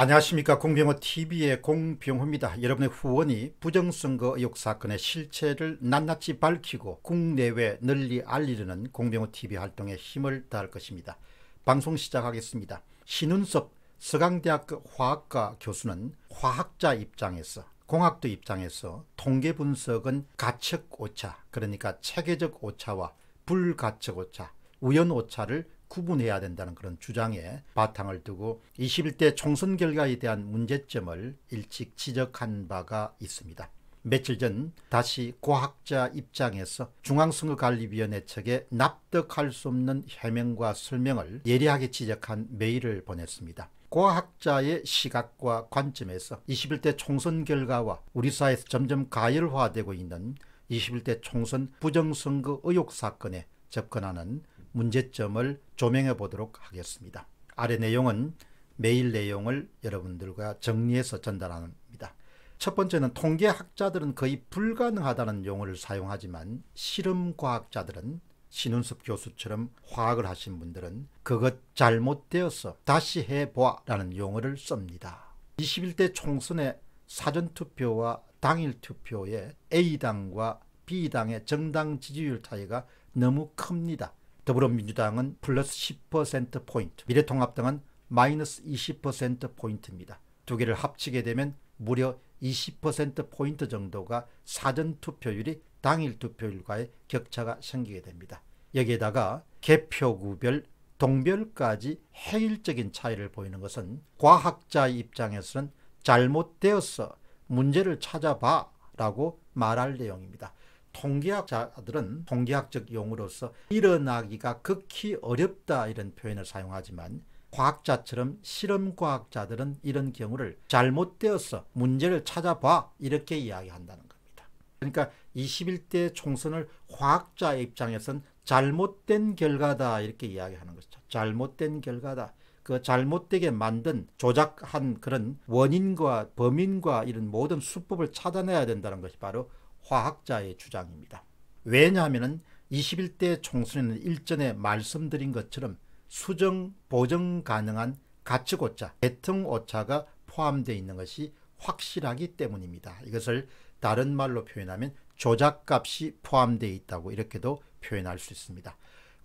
안녕하십니까 공병호 TV의 공병호입니다. 여러분의 후원이 부정선거 의혹 사건의 실체를 낱낱이 밝히고 국내외 널리 알리려는 공병호 TV 활동에 힘을 다할 것입니다. 방송 시작하겠습니다. 신운섭 서강대학교 화학과 교수는 화학자 입장에서 공학도 입장에서 통계 분석은 가측 오차 그러니까 체계적 오차와 불가측 오차 우연 오차를 구분해야 된다는 그런 주장에 바탕을 두고 21대 총선 결과에 대한 문제점을 일찍 지적한 바가 있습니다. 며칠 전 다시 과학자 입장에서 중앙선거관리위원회 측에 납득할 수 없는 해명과 설명을 예리하게 지적한 메일을 보냈습니다. 과학자의 시각과 관점에서 21대 총선 결과와 우리 사회에서 점점 가열화되고 있는 21대 총선 부정선거 의혹 사건에 접근하는 문제점을 조명해 보도록 하겠습니다. 아래 내용은 메일 내용을 여러분들과 정리해서 전달합니다. 첫 번째는 통계학자들은 거의 불가능하다는 용어를 사용하지만 실험과학자들은 신운섭 교수처럼 화학을 하신 분들은 그것 잘못되어서 다시 해보아 라는 용어를 씁니다. 21대 총선의 사전투표와 당일투표에 A당과 B당의 정당 지지율 차이가 너무 큽니다. 더불어민주당은 플러스 10%포인트, 미래통합당은 마이너스 20%포인트입니다. 두 개를 합치게 되면 무려 20%포인트 정도가 사전투표율이 당일 투표율과의 격차가 생기게 됩니다. 여기에다가 개표구별, 동별까지 해일적인 차이를 보이는 것은 과학자 입장에서는 잘못되어서 문제를 찾아봐 라고 말할 내용입니다. 통계학자들은 통계학적 용어로서 일어나기가 극히 어렵다 이런 표현을 사용하지만 과학자처럼 실험과학자들은 이런 경우를 잘못되어서 문제를 찾아봐 이렇게 이야기한다는 겁니다. 그러니까 21대 총선을 과학자 입장에선 잘못된 결과다 이렇게 이야기하는 것이죠. 잘못된 결과다. 그 잘못되게 만든 조작한 그런 원인과 범인과 이런 모든 수법을 찾아내야 된다는 것이 바로 화학자의 주장입니다. 왜냐하면 21대 총선에는 일전에 말씀드린 것처럼 수정, 보정 가능한 가측오차, 대통오차가 포함되어 있는 것이 확실하기 때문입니다. 이것을 다른 말로 표현하면 조작값이 포함되어 있다고 이렇게도 표현할 수 있습니다.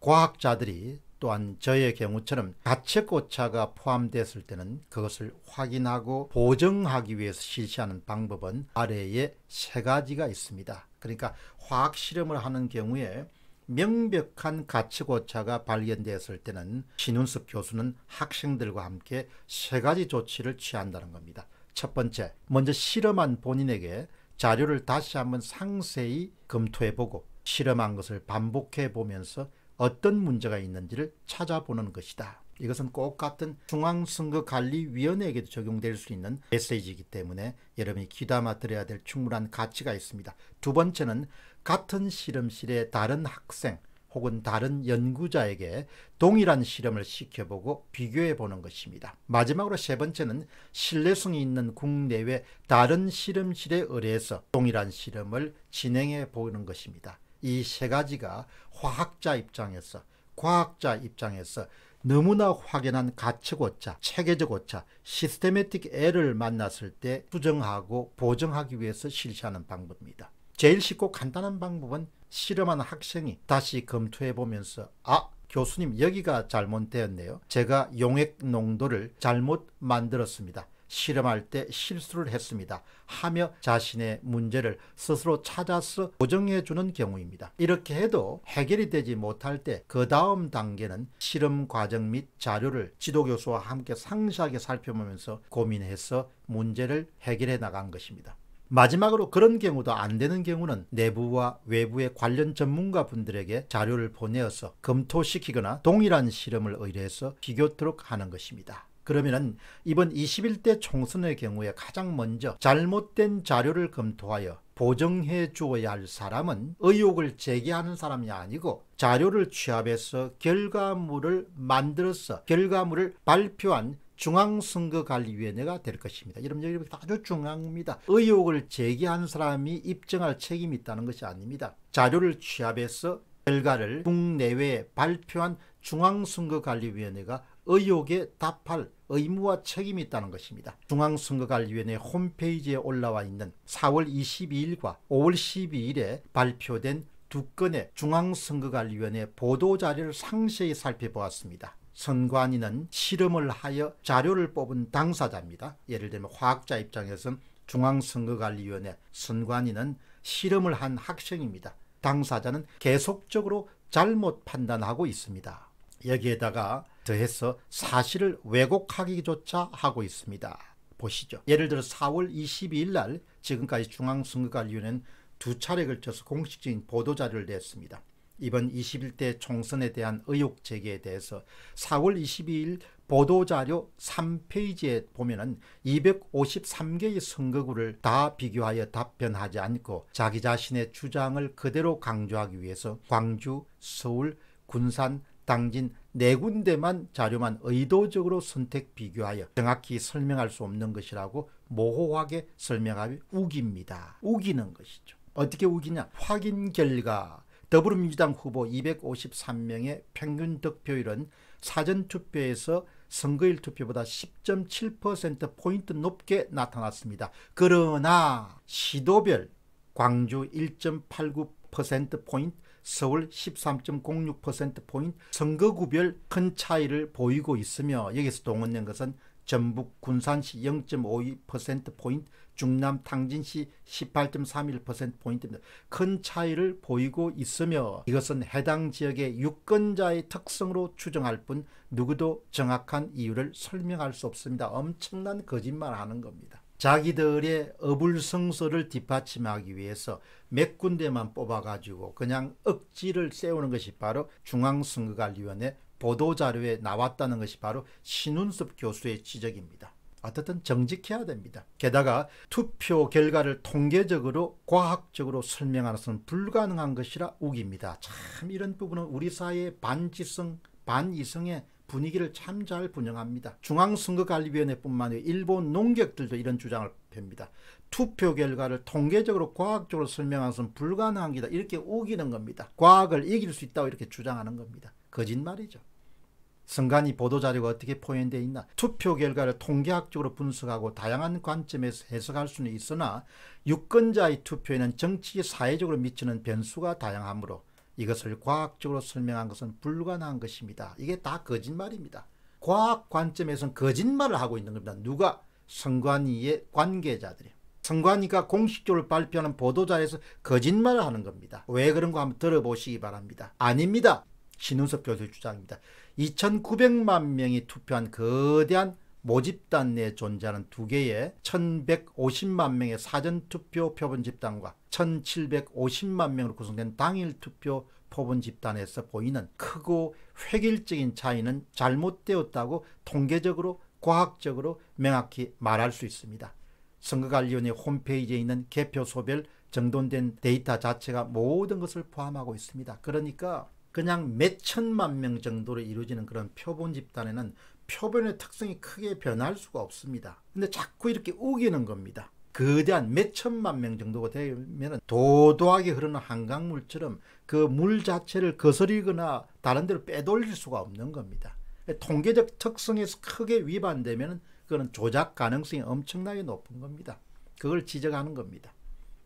과학자들이 또한 저의 경우처럼 가책 오차가 포함됐을 때는 그것을 확인하고 보정하기 위해서 실시하는 방법은 아래에 세 가지가 있습니다. 그러니까 화학 실험을 하는 경우에 명백한 가책 오차가 발견되었을 때는 신운섭 교수는 학생들과 함께 세 가지 조치를 취한다는 겁니다. 첫 번째, 먼저 실험한 본인에게 자료를 다시 한번 상세히 검토해보고 실험한 것을 반복해 보면서 어떤 문제가 있는지를 찾아보는 것이다. 이것은 꼭 같은 중앙선거관리위원회에게도 적용될 수 있는 메시지이기 때문에 여러분이 귀담아 들어야 될 충분한 가치가 있습니다. 두 번째는 같은 실험실의 다른 학생 혹은 다른 연구자에게 동일한 실험을 시켜보고 비교해 보는 것입니다. 마지막으로 세 번째는 신뢰성이 있는 국내외 다른 실험실에 의뢰해서 동일한 실험을 진행해 보는 것입니다. 이 세 가지가 화학자 입장에서 과학자 입장에서 너무나 확연한 가측 오차, 체계적 오차, 시스테매틱 에러를 만났을 때 수정하고 보정하기 위해서 실시하는 방법입니다. 제일 쉽고 간단한 방법은 실험하는 학생이 다시 검토해 보면서 아 교수님 여기가 잘못되었네요. 제가 용액 농도를 잘못 만들었습니다. 실험할 때 실수를 했습니다. 하며 자신의 문제를 스스로 찾아서 보정해 주는 경우입니다. 이렇게 해도 해결이 되지 못할 때 그 다음 단계는 실험 과정 및 자료를 지도교수와 함께 상세하게 살펴보면서 고민해서 문제를 해결해 나간 것입니다. 마지막으로 그런 경우도 안 되는 경우는 내부와 외부의 관련 전문가 분들에게 자료를 보내어서 검토시키거나 동일한 실험을 의뢰해서 비교토록 하는 것입니다. 그러면은 이번 21대 총선의 경우에 가장 먼저 잘못된 자료를 검토하여 보정해 주어야 할 사람은 의혹을 제기하는 사람이 아니고 자료를 취합해서 결과물을 만들어서 결과물을 발표한 중앙선거관리위원회가 될 것입니다. 여러분 여기 아주 중요합니다. 의혹을 제기한 사람이 입증할 책임이 있다는 것이 아닙니다. 자료를 취합해서 결과를 국내외에 발표한 중앙선거관리위원회가 의혹에 답할 의무와 책임이 있다는 것입니다. 중앙선거관리위원회 홈페이지에 올라와 있는 4월 22일과 5월 12일에 발표된 두 건의 중앙선거관리위원회 보도자료를 상세히 살펴보았습니다. 선관위는 실험을 하여 자료를 뽑은 당사자입니다. 예를 들면 화학자 입장에서는 중앙선거관리위원회 선관위는 실험을 한 학생입니다. 당사자는 계속적으로 잘못 판단하고 있습니다. 여기에다가 더해서 사실을 왜곡하기조차 하고 있습니다. 보시죠. 예를 들어 4월 22일 날 지금까지 중앙선거관리위원회는 두 차례 걸쳐서 공식적인 보도자료를 냈습니다. 이번 21대 총선에 대한 의혹 제기에 대해서 4월 22일 보도자료 3페이지에 보면은 253개의 선거구를 다 비교하여 답변하지 않고 자기 자신의 주장을 그대로 강조하기 위해서 광주, 서울, 군산, 당진 네 군데만 자료만 의도적으로 선택 비교하여 정확히 설명할 수 없는 것이라고 모호하게 설명하기 우깁니다. 우기는 것이죠. 어떻게 우기냐? 확인 결과 더불어민주당 후보 253명의 평균 득표율은 사전투표에서 선거일 투표보다 10.7%포인트 높게 나타났습니다. 그러나 시도별 광주 1.89%포인트, 서울 13.06%포인트 선거구별 큰 차이를 보이고 있으며 여기서 동원된 것은 전북 군산시 0.52%포인트, 중남 탕진시 18.31%포인트입니다. 큰 차이를 보이고 있으며 이것은 해당 지역의 유권자의 특성으로 추정할 뿐 누구도 정확한 이유를 설명할 수 없습니다. 엄청난 거짓말하는 겁니다. 자기들의 어불성설을 뒷받침하기 위해서 몇 군데만 뽑아가지고 그냥 억지를 세우는 것이 바로 중앙선거관리위원회 보도자료에 나왔다는 것이 바로 신운섭 교수의 지적입니다. 어떻든 정직해야 됩니다. 게다가 투표 결과를 통계적으로 과학적으로 설명하는 것은 불가능한 것이라 우깁니다. 참 이런 부분은 우리 사회의 반지성, 반이성의 분위기를 참 잘 분영합니다. 중앙선거관리위원회뿐만 아니라 일본 농객들도 이런 주장을 펴니다. 투표 결과를 통계적으로 과학적으로 설명하는 것은 불가능한 기다. 이렇게 우기는 겁니다. 과학을 이길 수 있다고 이렇게 주장하는 겁니다. 거짓말이죠. 선관위 보도자료가 어떻게 포함되어 있나 투표 결과를 통계학적으로 분석하고 다양한 관점에서 해석할 수는 있으나 유권자의 투표에는 정치 사회적으로 미치는 변수가 다양하므로 이것을 과학적으로 설명한 것은 불가능한 것입니다. 이게 다 거짓말입니다. 과학 관점에서는 거짓말을 하고 있는 겁니다. 누가? 선관위의 관계자들이. 선관위가 공식적으로 발표하는 보도자에서 거짓말을 하는 겁니다. 왜 그런 거 한번 들어보시기 바랍니다. 아닙니다. 신은섭 교수의 주장입니다. 2,900만 명이 투표한 거대한 모집단 내에 존재하는 두 개의 1,150만 명의 사전투표 표본 집단과 1,750만 명으로 구성된 당일 투표 표본 집단에서 보이는 크고 획일적인 차이는 잘못되었다고 통계적으로 과학적으로 명확히 말할 수 있습니다. 선거관리위원회 홈페이지에 있는 개표소별 정돈된 데이터 자체가 모든 것을 포함하고 있습니다. 그러니까 그냥 몇 천만 명 정도로 이루어지는 그런 표본 집단에는 표본의 특성이 크게 변할 수가 없습니다. 근데 자꾸 이렇게 우기는 겁니다. 거대한 몇 천만 명 정도가 되면 도도하게 흐르는 한강물처럼 그 물 자체를 거스리거나 다른 데로 빼돌릴 수가 없는 겁니다. 통계적 특성에서 크게 위반되면 그거는 조작 가능성이 엄청나게 높은 겁니다. 그걸 지적하는 겁니다.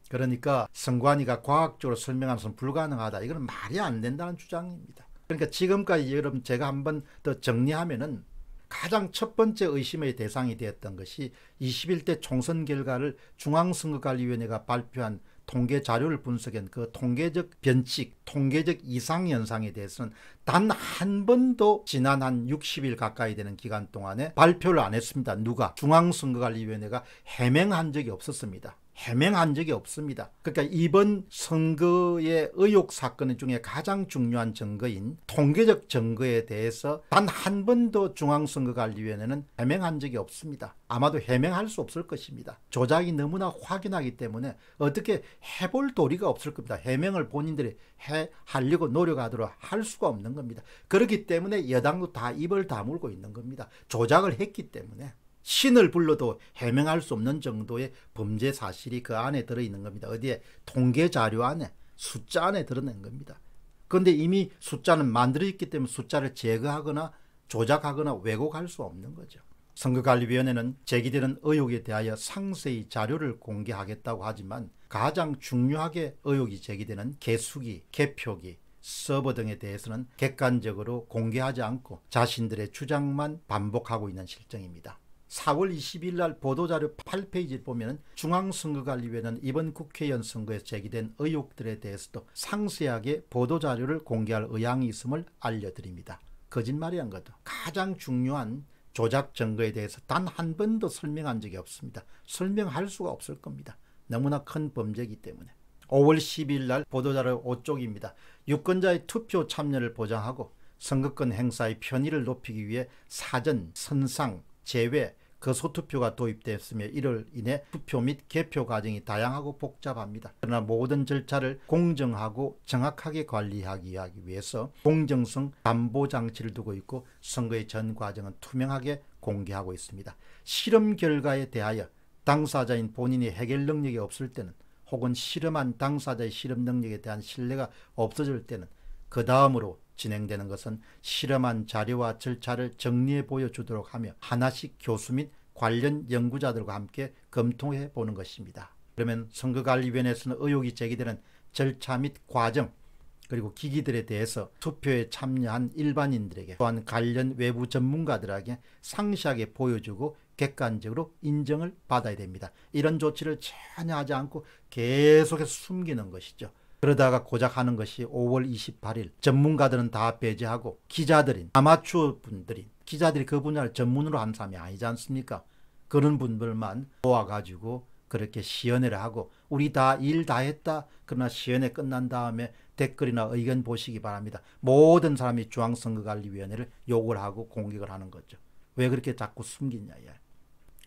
그러니까 선관위가 과학적으로 설명하면서 불가능하다. 이건 말이 안 된다는 주장입니다. 그러니까 지금까지 여러분 제가 한번 더 정리하면은 가장 첫 번째 의심의 대상이 되었던 것이 21대 총선 결과를 중앙선거관리위원회가 발표한 통계 자료를 분석한 그 통계적 변칙, 통계적 이상 현상에 대해서는 단 한 번도 지난 한 60일 가까이 되는 기간 동안에 발표를 안 했습니다. 누가? 중앙선거관리위원회가 해명한 적이 없었습니다. 해명한 적이 없습니다. 그러니까 이번 선거의 의혹 사건 중에 가장 중요한 증거인 통계적 증거에 대해서 단 한 번도 중앙선거관리위원회는 해명한 적이 없습니다. 아마도 해명할 수 없을 것입니다. 조작이 너무나 확인하기 때문에 어떻게 해볼 도리가 없을 겁니다. 해명을 본인들이 해 하려고 노력하도록 할 수가 없는 겁니다. 그렇기 때문에 여당도 다 입을 다물고 있는 겁니다. 조작을 했기 때문에. 신을 불러도 해명할 수 없는 정도의 범죄 사실이 그 안에 들어있는 겁니다. 어디에? 통계 자료 안에 숫자 안에 드러낸 겁니다. 그런데 이미 숫자는 만들어 있기 때문에 숫자를 제거하거나 조작하거나 왜곡할 수 없는 거죠. 선거관리위원회는 제기되는 의혹에 대하여 상세히 자료를 공개하겠다고 하지만 가장 중요하게 의혹이 제기되는 개수기, 개표기, 서버 등에 대해서는 객관적으로 공개하지 않고 자신들의 주장만 반복하고 있는 실정입니다. 4월 20일 날 보도자료 8페이지를 보면 중앙선거관리위원회는 이번 국회의원 선거에 제기된 의혹들에 대해서도 상세하게 보도자료를 공개할 의향이 있음을 알려드립니다. 거짓말이 한 것도 가장 중요한 조작 증거에 대해서 단 한 번도 설명한 적이 없습니다. 설명할 수가 없을 겁니다. 너무나 큰 범죄이기 때문에. 5월 10일 날 보도자료 5쪽입니다. 유권자의 투표 참여를 보장하고 선거권 행사의 편의를 높이기 위해 사전, 선상, 제외, 거소투표가 도입되었으며 이를 인해 투표 및 개표 과정이 다양하고 복잡합니다. 그러나 모든 절차를 공정하고 정확하게 관리하기 위해서 공정성 담보 장치를 두고 있고 선거의 전 과정은 투명하게 공개하고 있습니다. 실험 결과에 대하여 당사자인 본인이 해결 능력이 없을 때는 혹은 실험한 당사자의 실험 능력에 대한 신뢰가 없어질 때는 그 다음으로 진행되는 것은 실험한 자료와 절차를 정리해 보여주도록 하며 하나씩 교수 및 관련 연구자들과 함께 검토해 보는 것입니다. 그러면 선거관리위원회에서는 의혹이 제기되는 절차 및 과정 그리고 기기들에 대해서 투표에 참여한 일반인들에게 또한 관련 외부 전문가들에게 상시하게 보여주고 객관적으로 인정을 받아야 됩니다. 이런 조치를 전혀 하지 않고 계속해서 숨기는 것이죠. 그러다가 고작 하는 것이 5월 28일 전문가들은 다 배제하고 기자들인 아마추어 분들이 기자들이 그 분야를 전문으로 한 사람이 아니지 않습니까? 그런 분들만 모아가지고 그렇게 시연회를 하고 우리 다 일 다 했다. 그러나 시연회 끝난 다음에 댓글이나 의견 보시기 바랍니다. 모든 사람이 중앙선거관리위원회를 욕을 하고 공격을 하는 거죠. 왜 그렇게 자꾸 숨기냐. 야.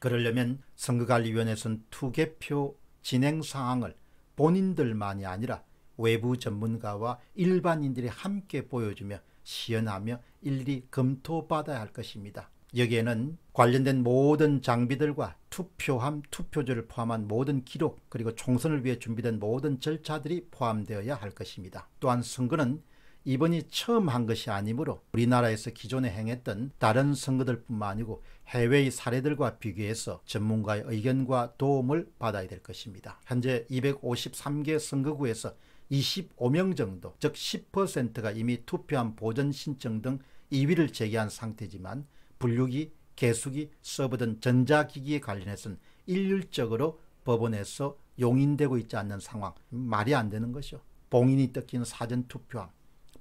그러려면 선거관리위원회에서는 투개표 진행 상황을 본인들만이 아니라 외부 전문가와 일반인들이 함께 보여주며 시연하며 일일이 검토받아야 할 것입니다. 여기에는 관련된 모든 장비들과 투표함, 투표지를 포함한 모든 기록 그리고 총선을 위해 준비된 모든 절차들이 포함되어야 할 것입니다. 또한 선거는 이번이 처음 한 것이 아니므로 우리나라에서 기존에 행했던 다른 선거들 뿐만 아니고 해외의 사례들과 비교해서 전문가의 의견과 도움을 받아야 될 것입니다. 현재 253개 선거구에서 25명 정도 즉 10%가 이미 투표함 보전 신청 등 2위를 제기한 상태지만 분류기, 개수기, 서버 등 전자기기에 관련해서는 일률적으로 법원에서 용인되고 있지 않는 상황 말이 안 되는 것이죠. 봉인이 뜯기는 사전투표함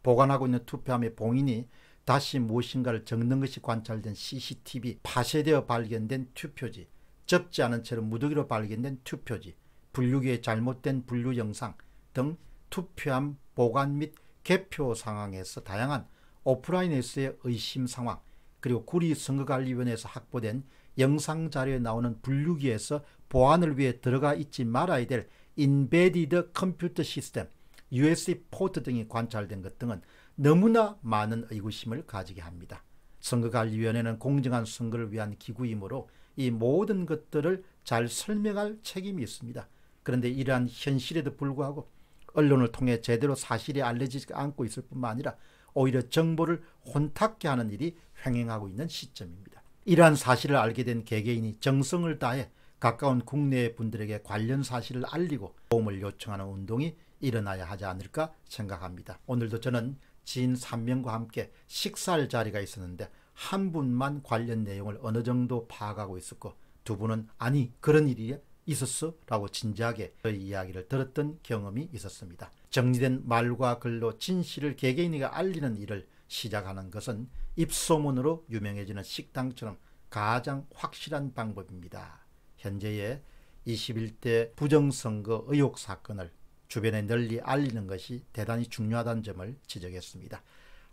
보관하고 있는 투표함의 봉인이 다시 무엇인가를 적는 것이 관찰된 CCTV 파쇄되어 발견된 투표지 접지 않은 채로 무더기로 발견된 투표지 분류기의 잘못된 분류 영상 등 투표함 보관 및 개표 상황에서 다양한 오프라인에서의 의심 상황 그리고 구리 선거관리위원회에서 확보된 영상 자료에 나오는 분류기에서 보안을 위해 들어가 있지 말아야 될 인베디드 컴퓨터 시스템 USB 포트 등이 관찰된 것 등은 너무나 많은 의구심을 가지게 합니다. 선거관리위원회는 공정한 선거를 위한 기구이므로 이 모든 것들을 잘 설명할 책임이 있습니다. 그런데 이러한 현실에도 불구하고 언론을 통해 제대로 사실이 알려지지 않고 있을 뿐만 아니라 오히려 정보를 혼탁게 하는 일이 횡행하고 있는 시점입니다. 이러한 사실을 알게 된 개개인이 정성을 다해 가까운 국내 분들에게 관련 사실을 알리고 도움을 요청하는 운동이 일어나야 하지 않을까 생각합니다. 오늘도 저는 지인 3명과 함께 식사할 자리가 있었는데 한 분만 관련 내용을 어느 정도 파악하고 있었고 두 분은 아니 그런 일이 있었어? 라고 진지하게 그 이야기를 들었던 경험이 있었습니다. 정리된 말과 글로 진실을 개개인에게 알리는 일을 시작하는 것은 입소문으로 유명해지는 식당처럼 가장 확실한 방법입니다. 현재의 21대 부정선거 의혹 사건을 주변에 널리 알리는 것이 대단히 중요하다는 점을 지적했습니다.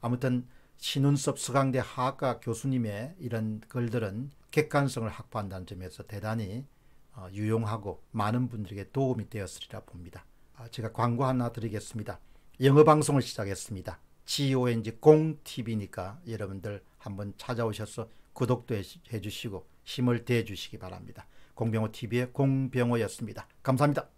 아무튼 신운섭 서강대 하학과 교수님의 이런 글들은 객관성을 확보한다는 점에서 대단히 어, 유용하고 많은 분들에게 도움이 되었으리라 봅니다. 아, 제가 광고 하나 드리겠습니다. 영어 방송을 시작했습니다. GONG 공TV니까 여러분들 한번 찾아오셔서 구독도 해주시고 힘을 대주시기 바랍니다. 공병호 TV의 공병호였습니다. 감사합니다.